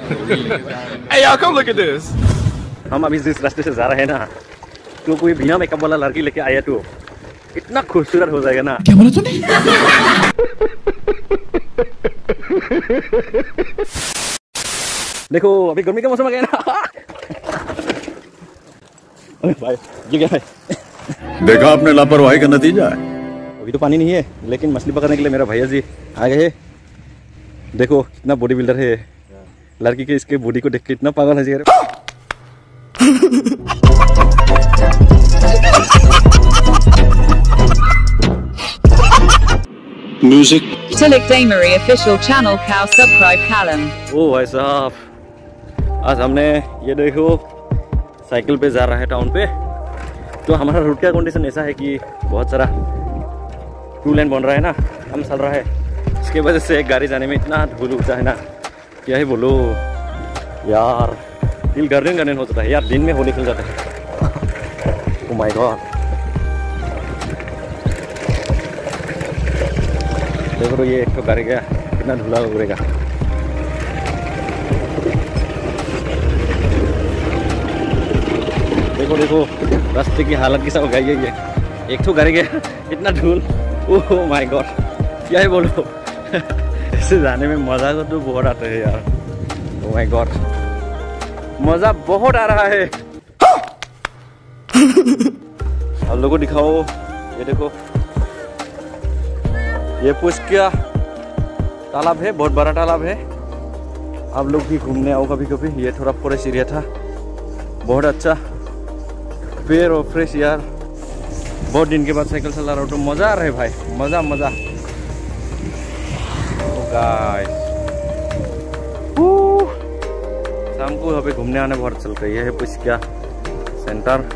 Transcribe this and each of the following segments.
hey y'all, come look at this. हम अभी जिस रास्ते से जा रहे हैं ना तो कोई बिना मेकअप वाला लड़की लेके आया तो इतना खूबसूरत हो जाएगा ना। क्या बोला तूने? देखो अभी गर्मी का मौसम आ गया ना। अरे भाई ये क्या है? देखा आपने लापरवाही का नतीजा है। अभी तो पानी नहीं है लेकिन मछली पकड़ने के लिए मेरा भैया जी आ गए देखो कितना बॉडी बिल्डर है। लड़की के इसके बॉडी को देख के इतना पागल है music Tilak Damery official channel cow subscribe Callum. ओ भाई साहब आज हमने ये देखो साइकिल पे जा रहा है टाउन पे। तो हमारा रूट का कंडीशन ऐसा है कि बहुत सारा टू लेन बन रहा है ना हम चल रहा है। इसके वजह से एक गाड़ी जाने में इतना धूल उठता है ना। क्या ही बोलो? यार, दिल गर्दन गर्दन हो जाता है। यार, दिन में होली खेल जाता है। ओ माय गॉड देखो ये एक तो गया। कितना धुला उड़ेगा देखो देखो, रास्ते की हालत की सब गई है। ये एक तो गया। इतना धूल। ओह माय गॉड क्या ही बोलो? ऐसे जाने में मज़ा तो बहुत आता है यार। ओह माय गॉड मज़ा बहुत आ रहा है। आप लोगों को दिखाओ। ये देखो। ये पुष्किया तालाब है, बहुत बड़ा तालाब है। आप लोग भी घूमने आओ कभी कभी ये थोड़ा फॉरेस्ट एरिया था। बहुत अच्छा। पेड़ और फ्रेश यार। बहुत दिन के बाद साइकिल चला रहा हूँ तो मज़ा आ रहा है भाई। मज़ा मज़ा। गाइस शाम को यहाँ पे घूमने आने बहुत चल रही है। पुष्किया सेंटर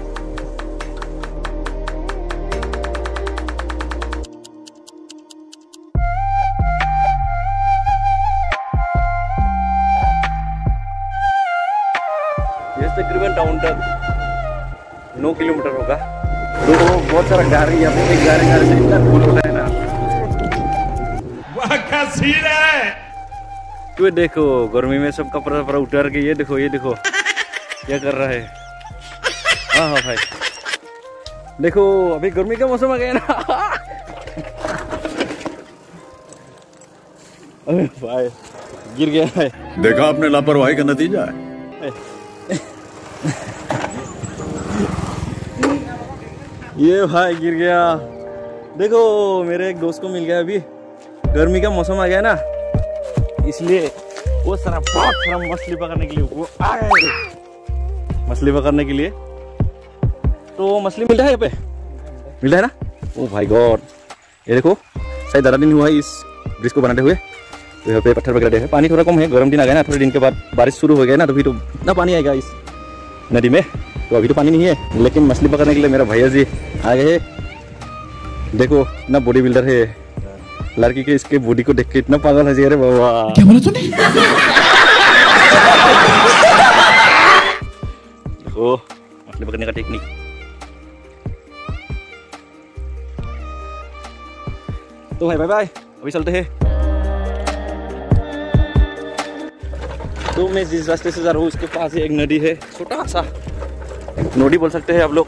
तकरीबन टाउन तक नौ किलोमीटर होगा। तो बहुत सारा गाड़ी यहाँ पे एक गाड़ी गाड़ी से इतना धूल होता है। तो ये देखो गर्मी में सब कपड़ा वपड़ा उतार के ये देखो ये देखो। क्या कर रहा है? हाँ हाँ भाई। देखो अभी गर्मी का मौसम आ गया ना। अरे भाई गिर गया है। देखा आपने लापरवाही का नतीजा है। ये भाई गिर गया। देखो मेरे एक दोस्त को मिल गया अभी। गर्मी का मौसम आ गया ना। इसलिए वो सारा बहुत सारा मछली पकड़ने के लिए वो आ मछली पकड़ने के लिए। तो मछली मिल रहा है यहाँ पे? मिल रहा है ना? ओ भाई गॉड। ये देखो, शायद ज़्यादा दिन हुआ है इस ब्रिज को बनाते हुए। तो यहाँ पे पत्थर वगैरह है पानी थोड़ा कम है, गर्म दिन आ गया ना, थोड़े दिन के बाद बारिश शुरू हो गया ना तो फिर तो इतना पानी आएगा इस नदी में। तो अभी तो पानी नहीं है, लेकिन मछली पकड़ने के लिए मेरा भैया जी आ गए। देखो इतना बॉडी बिल्डर है। लड़की के इसके बॉडी को देख के इतना पागल है अरे बाबा क्या बोला तूने? देखो मछली पकड़ने का टेक्निक तो भाई बाय बाय अभी चलते हैं। तो मैं जिस रास्ते से जा रहा हूँ उसके पास ही एक नदी है। छोटा सा नदी बोल सकते हैं आप लोग।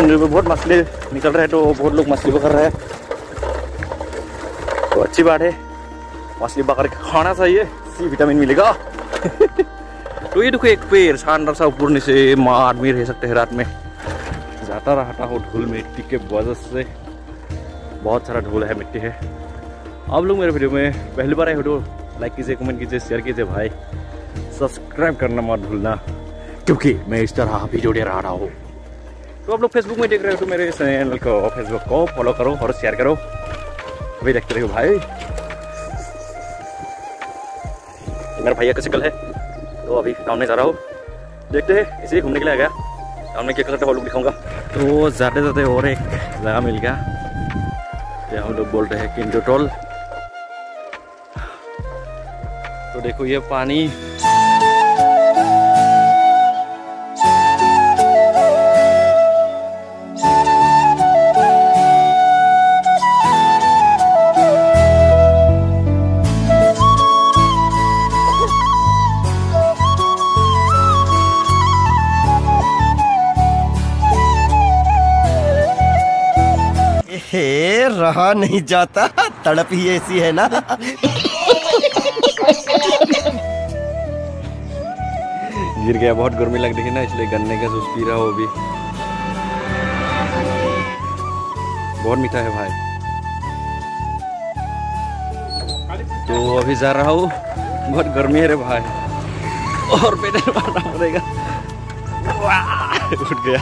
में बहुत मछली निकल रहे हैं तो बहुत लोग मछली पकड़ रहे हैं। तो अच्छी बात है। मछली पकड़ के खाना चाहिए। सी विटामिन मिलेगा। तो ये देखो एक पेड़, शानदार सा ऊपर नीचे, माँ आदमी रह सकते हैं रात में। जाता रहता हो धूल मिट्टी के वजह से। बहुत सारा धूल है, मिट्टी है। आप लोग मेरे वीडियो में पहली बार आए हो तो लाइक कीजिए कमेंट कीजिए शेयर कीजिए भाई। सब्सक्राइब करना मत भूलना, क्योंकि मैं इस तरह वीडियो दे रहा हूँ। तो आप लोग फेसबुक में देख रहे हो तो मेरे चैनल को फेसबुक को फॉलो करो और शेयर करो। अभी देखते रहो भाई। मेरा भैया का सिकल है। तो अभी टाउन में जा रहा हूँ। देखते हैं, इसे घूमने के लिए आ गया। टाउन में क्या करते हैं वो लोग दिखाऊँगा। तो ज़्यादा ज़्यादा और एक जगह मिल गया। तो हम लोग बोल रहे हैं किंडो टोल तो देखो ये पानी रहा नहीं जाता। तड़प ही ऐसी है ना। गिर गया, बहुत गर्मी लग रही है ना, इसलिए गन्ने का जूस पी रहा हो अभी। बहुत मीठा है भाई। तो अभी जा रहा हूँ। बहुत गर्मी है रे भाई। और पेटर मारना पड़ेगा उठ गया।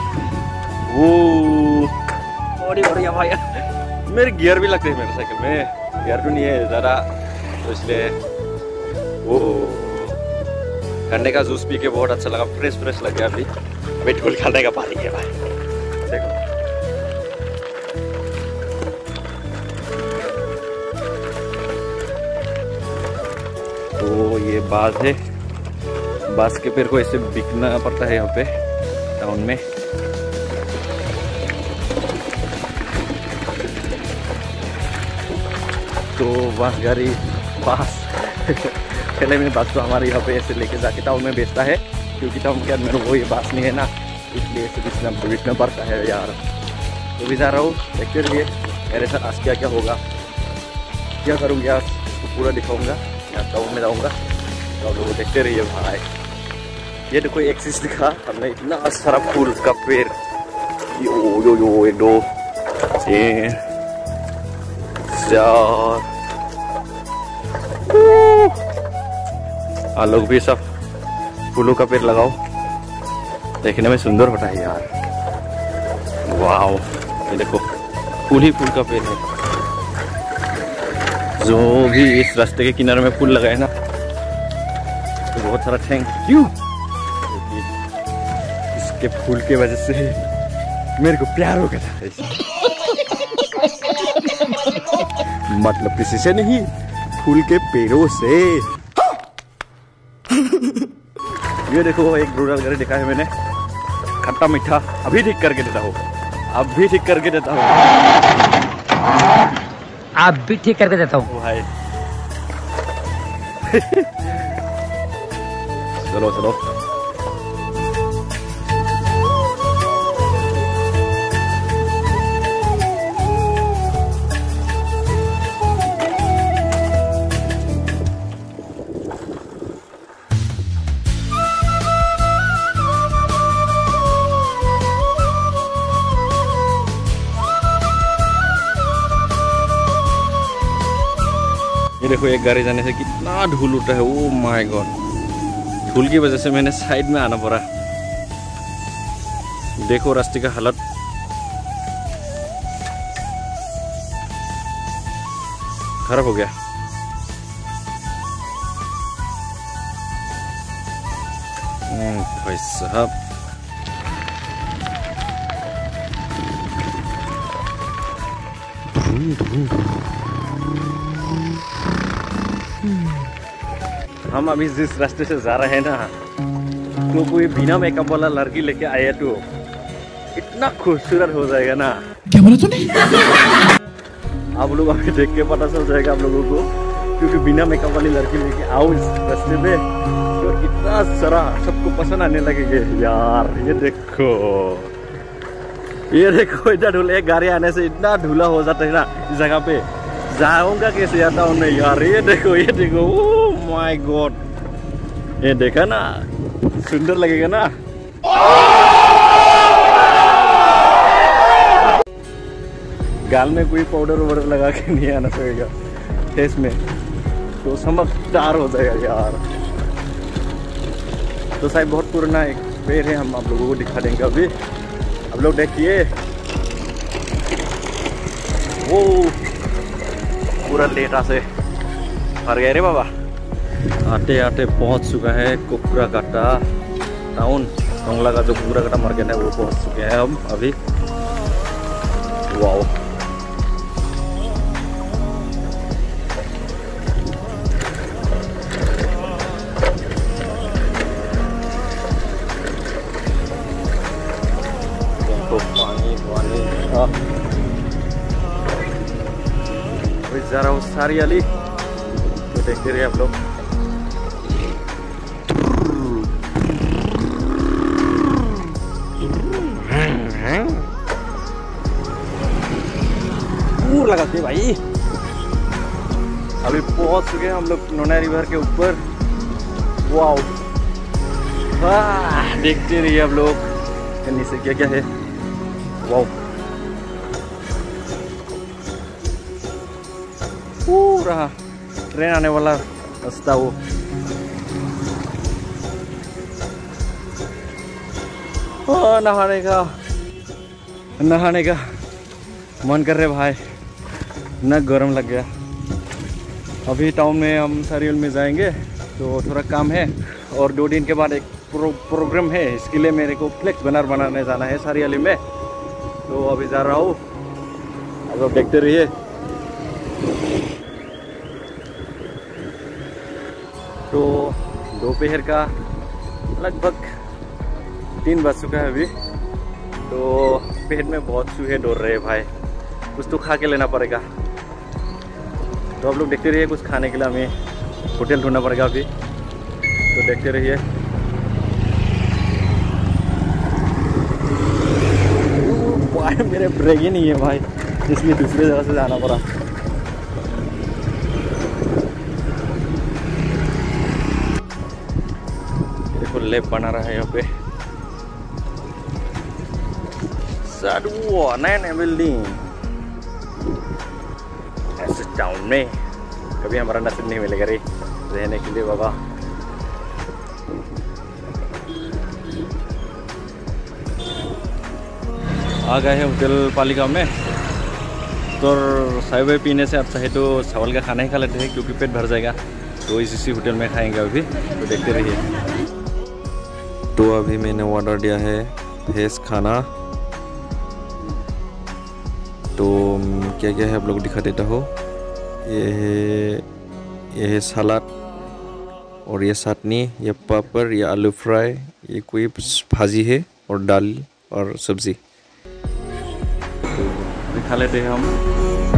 वो बड़ी बढ़िया भाई। मेरे गियर भी लगते हैं मेरे साइकिल में। गियर तो नहीं है? ज़्यादा तो इसलिए वो गन्ने का जूस पी के बहुत अच्छा लगा। फ्रेश फ्रेश लग गया अभी। अभी ढोल खाने का पानी है भाई। देखो। तो ये बात है। बाँस के पेड़ को ऐसे बिकना पड़ता है यहाँ पे, टाउन में। तो बाँस गाड़ी बाँस पहले मैंने बाँस तो हमारे यहाँ पे ऐसे लेके जाके टाउन में बेचता है, क्योंकि टाउन के अंदर वो ये बाँस नहीं है ना, इसलिए ऐसे बेचना बेचना पड़ता है यार। तो भी जा रहा हूँ देखते रहिए मेरे साथ आज क्या क्या होगा? क्या करूँगी आज तो पूरा दिखाऊँगा यहाँ टाउन में जाऊँगा। तो आप लोग देखते रहिए भाई ये देखो, एक चीज़ दिखा, हमने इतना सारा फूल का पेड़। यो यो यो एक दो तीन चार आप लोग भी सब फूलों का पेड़ लगाओ। देखने में सुंदर होता है यार। वाओ, ये देखो, फूल ही फूल का पेड़ है। जो भी इस रास्ते के किनारे में फूल लगाए ना तो बहुत सारा थैंक यू इसके फूल के वजह से मेरे को प्यार हो गया था। मतलब किसी से नहीं फूल के पेड़ों से। ये देखो एक रूरल गाड़ी दिखा है मैंने। खट्टा मीठा अभी ठीक करके देता हूँ। भी ठीक करके देता हूँ। आप भी ठीक करके देता हूँ। भाई चलो चलो। देखो एक गाड़ी जाने से कितना धूल उठा है। ओ माय गॉड धूल की वजह से मैंने साइड में आना पड़ा। देखो रास्ते का हालत। खराब हो गया। हम्म, भाई साहब। हम अभी जिस रास्ते से जा रहे हैं ना तो कोई बिना मेकअप वाला लड़की लेके आया तो इतना खूबसूरत हो जाएगा ना। क्या बोला तूने? आप लोग अभी देख के पता चल जाएगा आप लोगों को क्योंकि बिना मेकअप वाली लड़की लेके आओ इस रास्ते पे तो इतना सारा सबको पसंद आने लगेगा। यार ये देखो। ये देखो इतना ढूला एक गाड़ी आने से इतना ढूला हो जाता है ना इस जगह पे। जाऊँगा कैसे आता हूँ नहीं यार ये देखो ये देखो माय गॉड ये देखा ना, सुंदर लगेगा ना। गाल में कोई पाउडर वाउडर लगा के नहीं आना पड़ेगा फेस में। तो समझदार हो जाएगा यार। तो साहब बहुत पुराना एक पेड़ है, हम आप लोगों को दिखा देंगे अभी। आप लोग देखिए। वो पूरा लेटा से मर गए रे बाबा। आटे आटे पहुँच चुका है, कुकरा काटा। टाउन टोंगला का जो पूरा काटा मार्केट है वो पहुँच चुके हैं हम अभी। वाओ। अली तो देखते रहिए आप लोग। दूर लगा भाई। अभी पहुँच चुके हैं हम लोग नोना रिवर के ऊपर। वाओ। वाह देखते रहिए आप लोग। नीचे क्या क्या है? वाओ। ट्रेन आने वाला रास्ता वो। नहाने का। नहाने का। मन कर रहे भाई। न गर्म लग गया। अभी टाउन में हम सारियल में जाएँगे तो थोड़ा काम है। और दो दिन के बाद एक प्रो, प्रोग्राम है। इसके लिए मेरे को फ्लेक्स बैनर बनाने जाना है सारियाली में। तो अभी जा रहा हूँ। लोग देखते रहिए। तो दोपहर का लगभग तीन बज चुका है अभी। तो पेट में बहुत चूहे दौड़ रहे भाई। कुछ तो खा के लेना पड़ेगा। तो आप लोग देखते रहिए, कुछ खाने के लिए हमें होटल ढूंढना पड़ेगा अभी। तो देखते रहिए। मेरे ब्रेक ही नहीं है भाई इसलिए दूसरी जगह से जाना पड़ा। लेप बना रहा है यहाँ पे। साधु नया नया बिल्डिंग। ऐसे टाउन में कभी हमारा नसीब नहीं मिलेगा रे, रहने के लिए बाबा। आ गए हैं होटल पालिका में। तो साई वाई पीने से अच्छा है तो चावल का खाना ही खा लेते हैं, क्योंकि पेट भर जाएगा। तो इसी होटल में खाएँगे अभी। तो देखते रहिए। तो अभी मैंने ऑर्डर दिया है भेज खाना। तो क्या क्या है आप लोग दिखा देता हो। ये है ये है सलाद और ये चटनी, ये पापड़, ये आलू फ्राई, ये कोई भाजी है और दाल और सब्ज़ी। दिखा लेते हैं हम।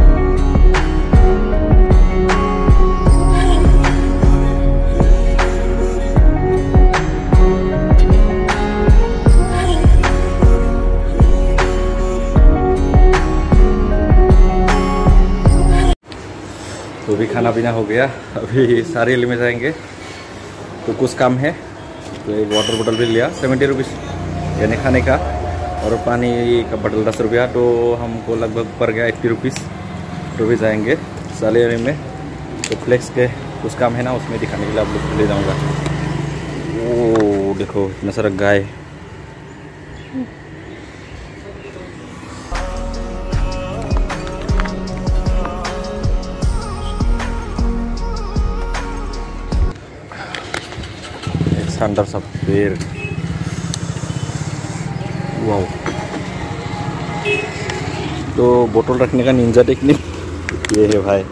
तो भी खाना पीना हो गया। अभी सारी में जाएँगे। तो कुछ काम है। तो एक वाटर बोतल भी लिया सेवेंटी रुपीज़ यानी खाने का। और पानी का बोतल दस रुपया तो हमको लगभग पड़ गया एट्टी रुपीज़ तो भी जाएँगे साली में। तो फ्लेक्स के कुछ काम है ना, उसमें दिखाने के लिए आप लोग ले जाऊँगा। ओ, देखो, इतना सारा गाय। एक शानदार सा पेड़ वाओ तो बोतल रखने का निंजा टेक्निक ये है भाई।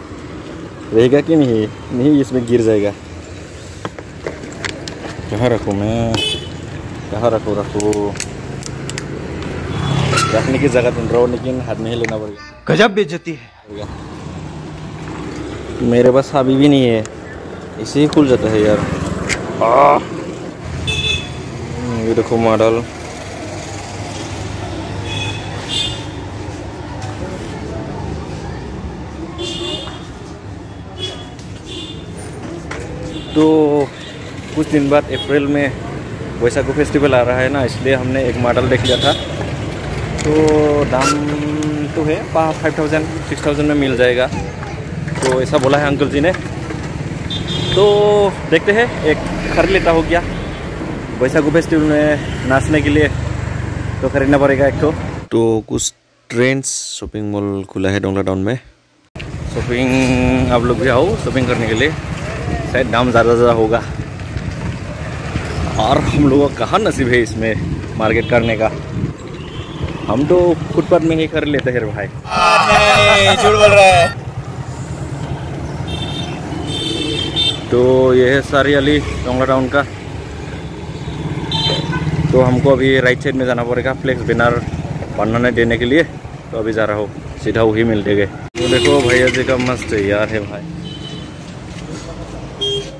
रहेगा कि नहीं? नहीं इसमें गिर जाएगा। कहाँ रखूँ मैं? कहाँ रखूँ रखूँ? रखने की जगह ढूंढ रहा हूँ लेकिन हाथ नहीं ही लेना पड़ेगा। गजब बेइज्जती है। मेरे पास अभी भी नहीं है। इसे ही खुल जाता है यार। आह! ये देखो मॉडल। तो कुछ दिन बाद अप्रैल में वैसाखो फेस्टिवल आ रहा है ना, इसलिए हमने एक मॉडल देख लिया था। तो दाम तो है फाइव थाउज़ेंड सिक्स थाउज़ेंड में मिल जाएगा। तो ऐसा बोला है अंकल जी ने। तो देखते हैं, एक खरीद लेता हो क्या? वैसाखो फेस्टिवल में नाचने के लिए तो खरीदना पड़ेगा एक तो। तो कुछ ट्रेंड्स शॉपिंग मॉल खुला है डोंगला टाउन में? शॉपिंग आप लोग भी आओ शॉपिंग करने के लिए। शायद दाम ज़्यादा ज़्यादा होगा। और हम लोगों का कहाँ नसीब है इसमें मार्केट करने का? हम तो फुटपाथ में ही कर लेते हैं भाई। झूठ बोल रहा है तो यह है सारी अली टोंगला टाउन का। तो हमको अभी राइट साइड में जाना पड़ेगा फ्लेक्स बैनर बनाने देने के लिए। तो अभी जा रहा हूँ, सीधा वही मिल देंगे। तो देखो, भैया जी का मस्त यार है भाई।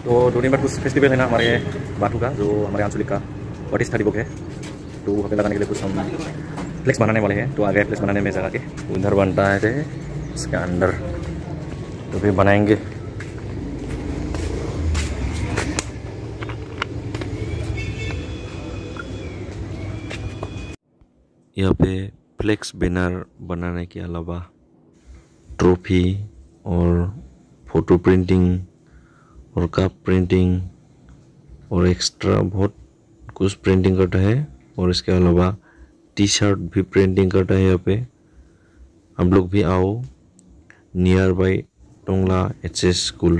तो दो बार कुछ फेस्टिवल है ना हमारे बाथू का, जो हमारे आंचलिक का बत्तीस थर्टी बुक है। तो पे लगाने के लिए कुछ हम फ्लेक्स बनाने वाले हैं। तो आ गए फ्लेक्स बनाने में जगह के उधर बनता है इसके अंदर। तो फिर बनाएँगे। यहाँ पे फ्लेक्स बैनर बनाने के अलावा ट्रॉफी और फ़ोटो प्रिंटिंग और कप प्रिंटिंग और एक्स्ट्रा बहुत कुछ प्रिंटिंग करता है। और इसके अलावा टी शर्ट भी प्रिंटिंग करता है यहाँ पे। हम लोग भी आओ। Near by Tongla H S school.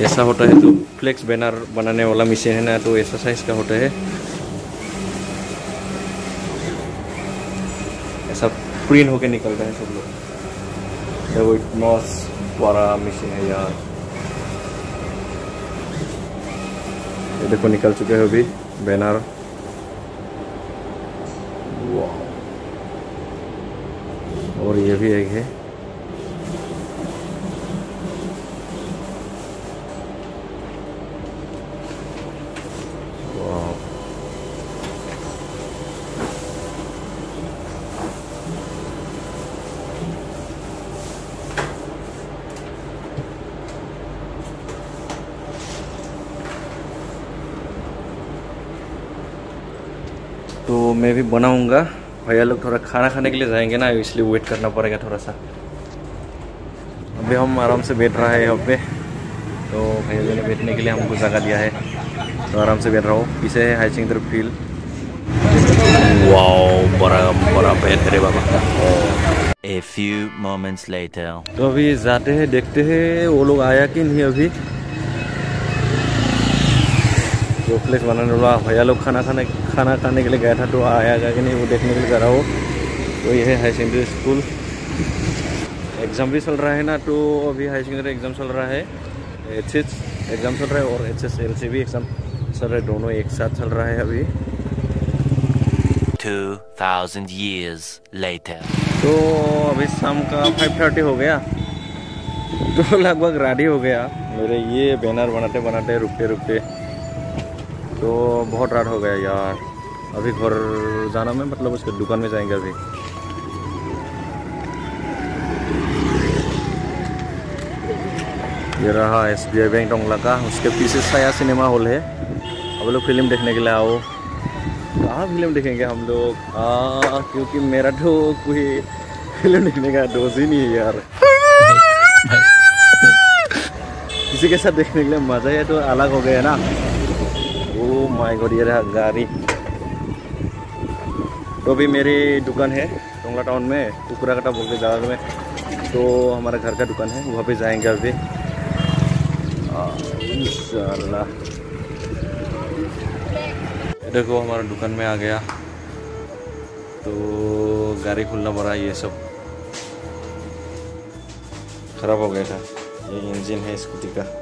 ऐसा होता है तो फ्लेक्स बैनर बनाने वाला मशीन है ना तो ऐसा साइज़ का होता है। ऐसा प्रिंट होके निकलता है सब लोग। देखो इतना बड़ा मशीन है यार ये देखो निकल चुके हैं अभी बैनर और ये भी एक है। तो मैं भी बनाऊँगा। भैया लोग थोड़ा खाना खाने के लिए जाएँगे ना इसलिए वेट करना पड़ेगा थोड़ा सा अभी हम आराम से बैठ रहा है यहाँ पे। तो भैया जी ने बैठने के लिए हमको जगह दिया है। तो आराम से बैठ रहा हूँ। पीछे है हाई सिंह फ़ील्ड। वाओ बड़ा बड़ा बैठ रे बाबा। A few moments later. तो अभी जाते हैं देखते हैं वो लोग आया कि नहीं अभी। जो फ्लेक्स बनाने वाला भैया लोग खाना खाने खाना खाने के लिए गया था तो आया क्या कि नहीं वो देखने के लिए जा रहा हो तो ये है हाई सेकेंडरी स्कूल एग्ज़ाम भी चल रहा है ना तो अभी हाई सेकेंडरी एग्ज़ाम चल रहा है। एच एस एग्ज़ाम चल रहा है और एच एस एल सी भी एग्ज़ाम चल रहा है दोनों एक साथ चल रहा है अभी। 2000 years later. तो अभी शाम का फाइव थर्टी हो गया। तो लगभग रेडी हो गया। मेरे ये बैनर बनाते बनाते रुकते रुकते तो बहुत रात हो गया यार। अभी घर जाना में मतलब उसके दुकान में जाएँगे अभी। ये रहा S B I bank Tongla का, उसके पीछे साया सिनेमा हॉल है। अब लोग फ़िल्म देखने के लिए आओ। कहाँ फ़िल्म देखेंगे हम लोग? क्योंकि मेरा तो कोई फ़िल्म देखने का डोज ही नहीं है यार। किसी के साथ देखने के लिए मज़ा है तो अलग हो गया ना। माय गॉड, ये रहा गाड़ी। तो अभी मेरी दुकान है टोंगला टाउन में कुकराकटा बोल के जगह में। तो हमारा घर का दुकान है, वहाँ पे जाएँगे अभी। इंशाल्लाह। देखो, हमारा दुकान में आ गया। तो गाड़ी खुलना पड़ा, ये सब। खराब हो गया था, ये इंजन है स्कूटी का।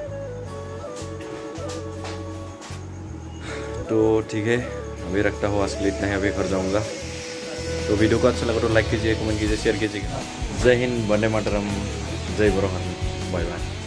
तो ठीक है, अभी रखता हूँ, आज के लिए इतना ही, अभी घर जाऊँगा। तो वीडियो को अच्छा लगा तो लाइक कीजिए, कमेंट कीजिए शेयर कीजिएगा। जय हिंद बने मातरम, जय बरोहन बाय बाय